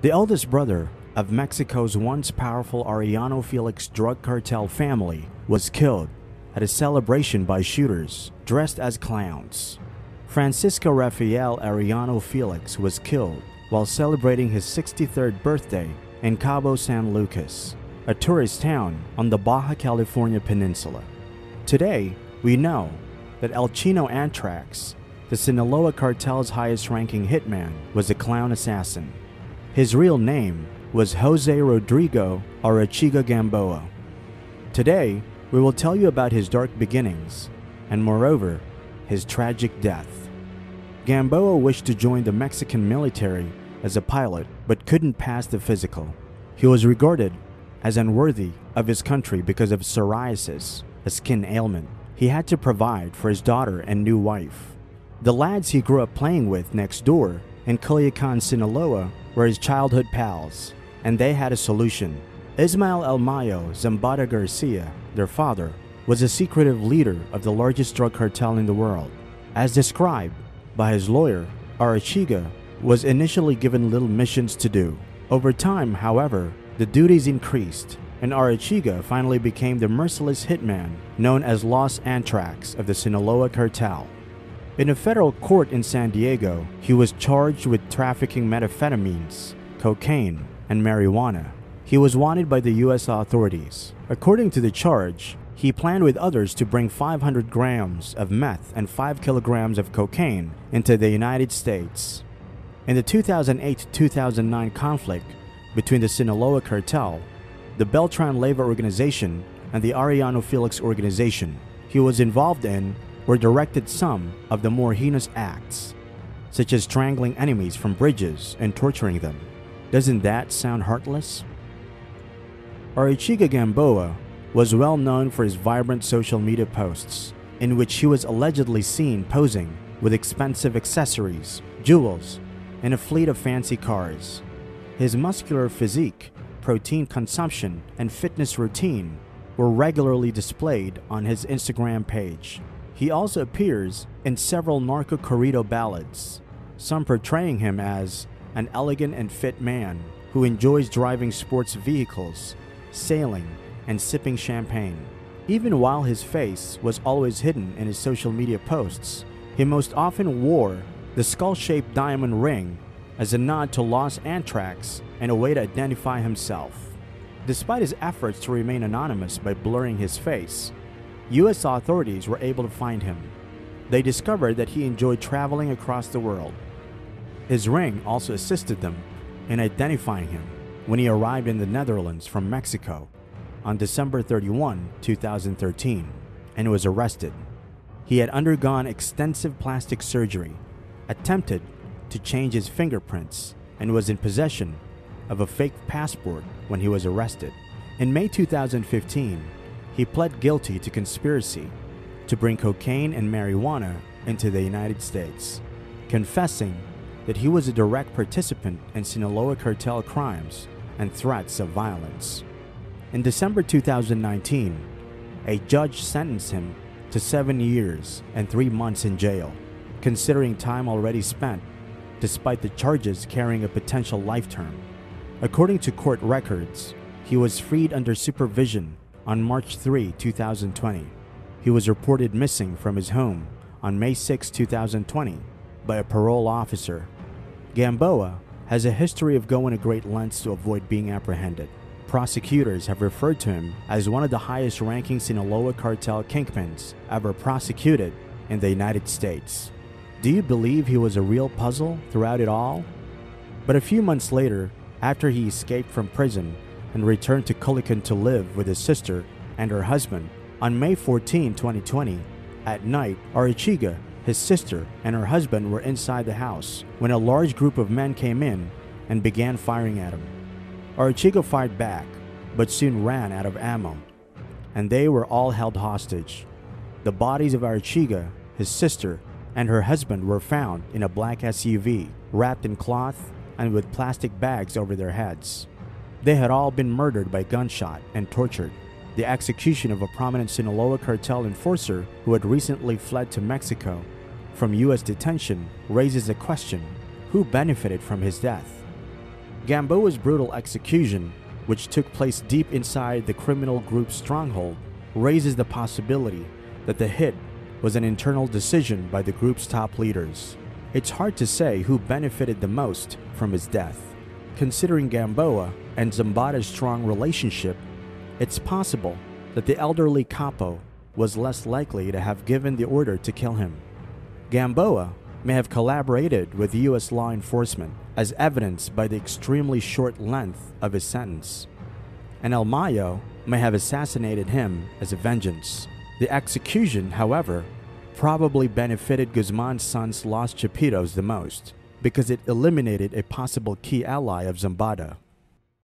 The eldest brother of Mexico's once powerful Arellano Felix drug cartel family was killed at a celebration by shooters dressed as clowns. Francisco Rafael Arellano Felix was killed while celebrating his 63rd birthday in Cabo San Lucas, a tourist town on the Baja California peninsula. Today, we know that El Chino Antrax, the Sinaloa cartel's highest ranking hitman, was a clown assassin. His real name was Jose Rodrigo Arechiga Gamboa. Today, we will tell you about his dark beginnings and, moreover, his tragic death. Gamboa wished to join the Mexican military as a pilot but couldn't pass the physical. He was regarded as unworthy of his country because of psoriasis, a skin ailment. He had to provide for his daughter and new wife. The lads he grew up playing with next door in Culiacan, Sinaloa were his childhood pals, and they had a solution. Ismael El Mayo Zambada Garcia, their father, was a secretive leader of the largest drug cartel in the world. As described by his lawyer, Arechiga was initially given little missions to do. Over time, however, the duties increased, and Arechiga finally became the merciless hitman known as Los Antrax of the Sinaloa cartel. In a federal court in San Diego, he was charged with trafficking methamphetamines, cocaine, and marijuana. He was wanted by the U.S. authorities. According to the charge, he planned with others to bring 500 grams of meth and 5 kilograms of cocaine into the United States. In the 2008 2009 conflict between the Sinaloa cartel, the Beltran Leyva organization, and the Arellano Felix organization, he was involved in or directed some of the more heinous acts, such as strangling enemies from bridges and torturing them. Doesn't that sound heartless? Arechiga Gamboa was well known for his vibrant social media posts, in which he was allegedly seen posing with expensive accessories, jewels, and a fleet of fancy cars. His muscular physique, protein consumption, and fitness routine were regularly displayed on his Instagram page. He also appears in several narco corrido ballads, some portraying him as an elegant and fit man who enjoys driving sports vehicles, sailing, and sipping champagne. Even while his face was always hidden in his social media posts, he most often wore the skull shaped diamond ring as a nod to Los Antrax and a way to identify himself. Despite his efforts to remain anonymous by blurring his face, US authorities were able to find him. They discovered that he enjoyed traveling across the world. His ring also assisted them in identifying him when he arrived in the Netherlands from Mexico on December 31, 2013, and was arrested. He had undergone extensive plastic surgery, attempted to change his fingerprints, and was in possession of a fake passport when he was arrested. In May 2015, he pled guilty to conspiracy to bring cocaine and marijuana into the United States, confessing that he was a direct participant in Sinaloa cartel crimes and threats of violence. In December 2019, a judge sentenced him to seven years and three months in jail, considering time already spent despite the charges carrying a potential life term. According to court records, he was freed under supervision on March 3, 2020. He was reported missing from his home on May 6, 2020 by a parole officer. Gamboa has a history of going to great lengths to avoid being apprehended. Prosecutors have referred to him as one of the highest ranking Sinaloa cartel kingpins ever prosecuted in the United States. Do you believe he was a real puzzle throughout it all? But a few months later, after he escaped from prison and returned to Culiacan to live with his sister and her husband, on May 14, 2020, at night, Arechiga, his sister, and her husband were inside the house when a large group of men came in and began firing at him. Arechiga fired back, but soon ran out of ammo, and they were all held hostage. The bodies of Arechiga, his sister, and her husband were found in a black SUV, wrapped in cloth and with plastic bags over their heads. They had all been murdered by gunshot and tortured. The execution of a prominent Sinaloa cartel enforcer who had recently fled to Mexico from U.S. detention raises the question who benefited from his death? Gamboa's brutal execution, which took place deep inside the criminal group's stronghold, raises the possibility that the hit was an internal decision by the group's top leaders. It's hard to say who benefited the most from his death. Considering Gamboa and Zambada's strong relationship, it's possible that the elderly capo was less likely to have given the order to kill him. Gamboa may have collaborated with US law enforcement, as evidenced by the extremely short length of his sentence. And El Mayo may have assassinated him as a vengeance. The execution, however, probably benefited Guzman's sons Los Chapitos the most because it eliminated a possible key ally of Zambada.